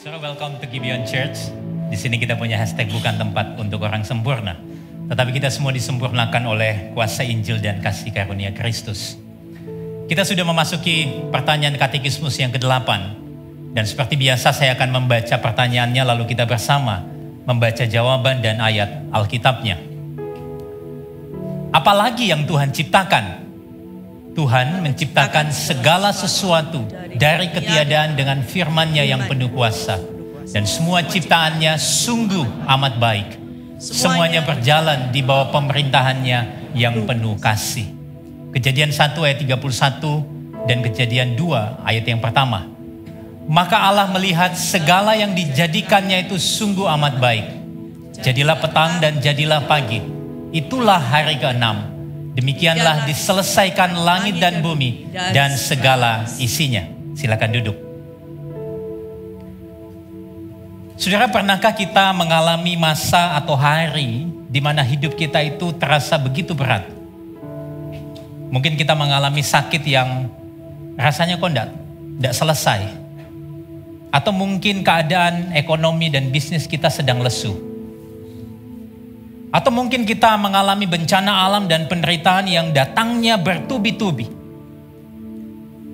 So welcome to Gibeon Church. Di sini kita punya hashtag bukan tempat untuk orang sempurna. Tetapi kita semua disempurnakan oleh kuasa Injil dan kasih karunia Kristus. Kita sudah memasuki pertanyaan katekismus yang ke-8. Dan seperti biasa saya akan membaca pertanyaannya lalu kita bersama membaca jawaban dan ayat Alkitabnya. Apalagi yang Tuhan ciptakan? Tuhan menciptakan segala sesuatu dari ketiadaan dengan firman-Nya yang penuh kuasa. Dan semua ciptaannya sungguh amat baik. Semuanya berjalan di bawah pemerintahannya yang penuh kasih. Kejadian 1 ayat 31 dan kejadian 2 ayat yang pertama. Maka Allah melihat segala yang dijadikannya itu sungguh amat baik. Jadilah petang dan jadilah pagi. Itulah hari ke-6 Demikianlah diselesaikan langit dan bumi dan segala isinya. Silakan duduk. Saudara, pernahkah kita mengalami masa atau hari di mana hidup kita itu terasa begitu berat? Mungkin kita mengalami sakit yang rasanya kok enggak, selesai. Atau mungkin keadaan ekonomi dan bisnis kita sedang lesu atau mungkin kita mengalami bencana alam dan penderitaan yang datangnya bertubi-tubi.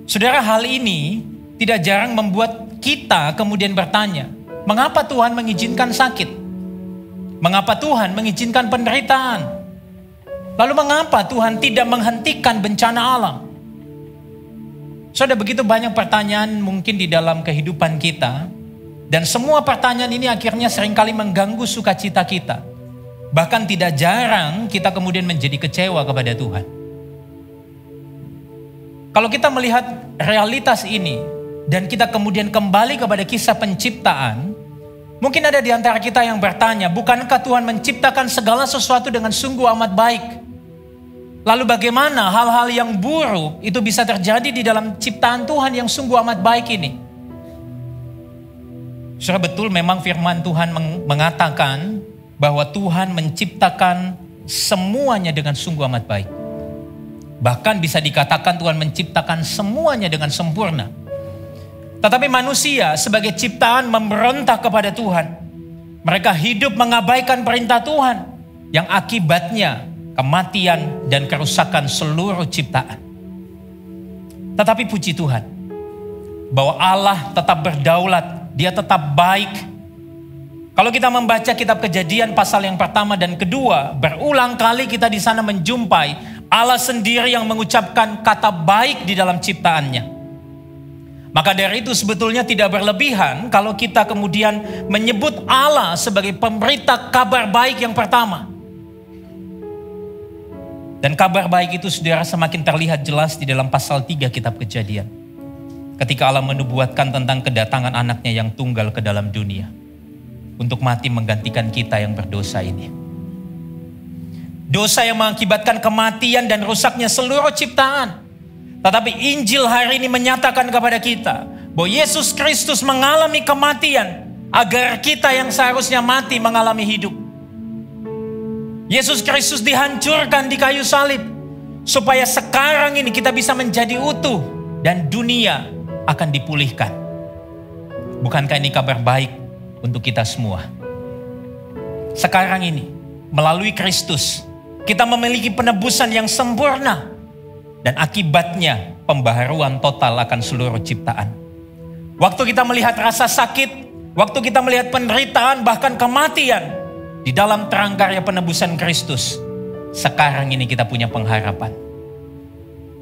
Saudara, hal ini tidak jarang membuat kita kemudian bertanya, mengapa Tuhan mengizinkan sakit? Mengapa Tuhan mengizinkan penderitaan? Lalu mengapa Tuhan tidak menghentikan bencana alam? Sudah begitu banyak pertanyaan mungkin di dalam kehidupan kita. Dan semua pertanyaan ini akhirnya sering kali mengganggu sukacita kita. Bahkan tidak jarang kita kemudian menjadi kecewa kepada Tuhan. Kalau kita melihat realitas ini dan kita kemudian kembali kepada kisah penciptaan, mungkin ada di antara kita yang bertanya, bukankah Tuhan menciptakan segala sesuatu dengan sungguh amat baik? Lalu bagaimana hal-hal yang buruk itu bisa terjadi di dalam ciptaan Tuhan yang sungguh amat baik ini? Sudah betul memang firman Tuhan mengatakan bahwa Tuhan menciptakan semuanya dengan sungguh amat baik. Bahkan bisa dikatakan Tuhan menciptakan semuanya dengan sempurna. Tetapi manusia sebagai ciptaan memberontak kepada Tuhan. Mereka hidup mengabaikan perintah Tuhan yang akibatnya kematian dan kerusakan seluruh ciptaan. Tetapi puji Tuhan bahwa Allah tetap berdaulat, Dia tetap baik, kalau kita membaca kitab kejadian pasal yang pertama dan kedua, berulang kali kita di sana menjumpai Allah sendiri yang mengucapkan kata baik di dalam ciptaannya. Maka dari itu sebetulnya tidak berlebihan kalau kita kemudian menyebut Allah sebagai pemberita kabar baik yang pertama. Dan kabar baik itu saudara semakin terlihat jelas di dalam pasal 3 kitab kejadian. Ketika Allah menubuatkan tentang kedatangan anaknya yang tunggal ke dalam dunia untuk mati menggantikan kita yang berdosa ini. Dosa yang mengakibatkan kematian dan rusaknya seluruh ciptaan. Tetapi Injil hari ini menyatakan kepada kita bahwa Yesus Kristus mengalami kematian agar kita yang seharusnya mati mengalami hidup. Yesus Kristus dihancurkan di kayu salib supaya sekarang ini kita bisa menjadi utuh dan dunia akan dipulihkan. Bukankah ini kabar baik untuk kita semua. Sekarang ini, melalui Kristus, kita memiliki penebusan yang sempurna. Dan akibatnya pembaharuan total akan seluruh ciptaan. Waktu kita melihat rasa sakit, waktu kita melihat penderitaan, bahkan kematian, di dalam terang karya penebusan Kristus, sekarang ini kita punya pengharapan.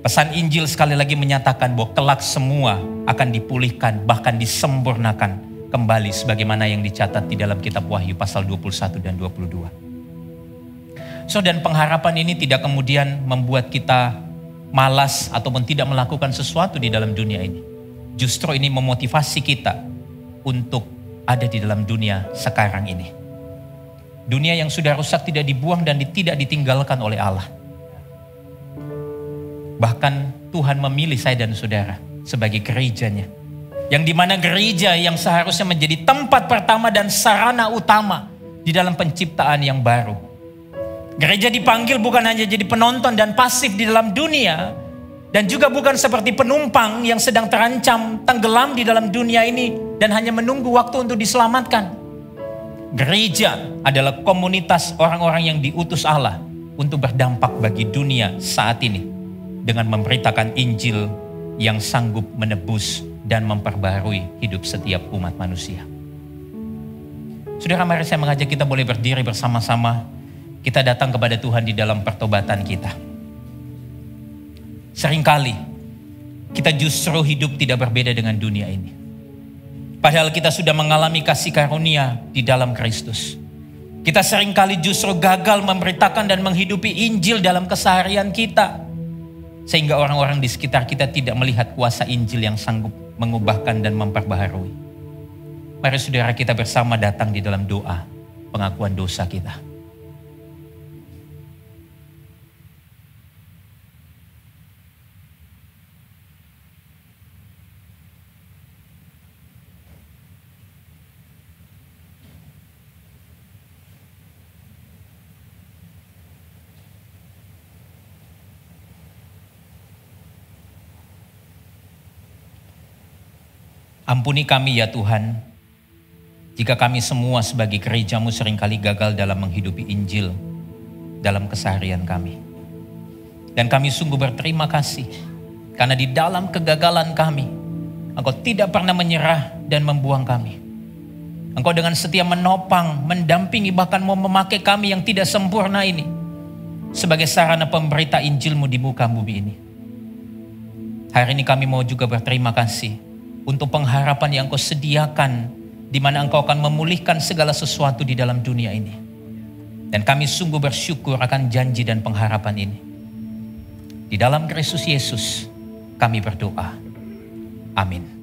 Pesan Injil sekali lagi menyatakan bahwa kelak semua akan dipulihkan, bahkan disempurnakan kembali sebagaimana yang dicatat di dalam kitab Wahyu pasal 21 dan 22. So dan pengharapan ini tidak kemudian membuat kita malas ataupun tidak melakukan sesuatu di dalam dunia ini. Justru ini memotivasi kita untuk ada di dalam dunia sekarang ini. Dunia yang sudah rusak tidak dibuang dan tidak ditinggalkan oleh Allah. Bahkan Tuhan memilih saya dan saudara sebagai gerejanya yang di mana gereja yang seharusnya menjadi tempat pertama dan sarana utama di dalam penciptaan yang baru. Gereja dipanggil bukan hanya jadi penonton dan pasif di dalam dunia, dan juga bukan seperti penumpang yang sedang terancam tenggelam di dalam dunia ini, dan hanya menunggu waktu untuk diselamatkan. Gereja adalah komunitas orang-orang yang diutus Allah untuk berdampak bagi dunia saat ini dengan memberitakan Injil yang sanggup menebus dan memperbarui hidup setiap umat manusia. Saudara, mari saya mengajak kita boleh berdiri bersama-sama. Kita datang kepada Tuhan di dalam pertobatan kita. Seringkali kita justru hidup tidak berbeda dengan dunia ini. Padahal kita sudah mengalami kasih karunia di dalam Kristus. Kita sering kali justru gagal memberitakan dan menghidupi Injil dalam keseharian kita. Sehingga orang-orang di sekitar kita tidak melihat kuasa Injil yang sanggup mengubahkan dan memperbaharui. Mari saudara kita bersama datang di dalam doa pengakuan dosa kita. Ampuni kami ya Tuhan, jika kami semua sebagai gerejamu sering kali gagal dalam menghidupi Injil dalam keseharian kami. Dan kami sungguh berterima kasih karena di dalam kegagalan kami, Engkau tidak pernah menyerah dan membuang kami. Engkau dengan setia menopang, mendampingi, bahkan mau memakai kami yang tidak sempurna ini sebagai sarana pemberita Injilmu di muka bumi ini. Hari ini kami mau juga berterima kasih untuk pengharapan yang kau sediakan di mana engkau akan memulihkan segala sesuatu di dalam dunia ini. Dan kami sungguh bersyukur akan janji dan pengharapan ini. Di dalam Kristus Yesus kami berdoa. Amin.